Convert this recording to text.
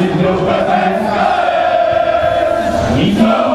Brasil, meu pertença. Então...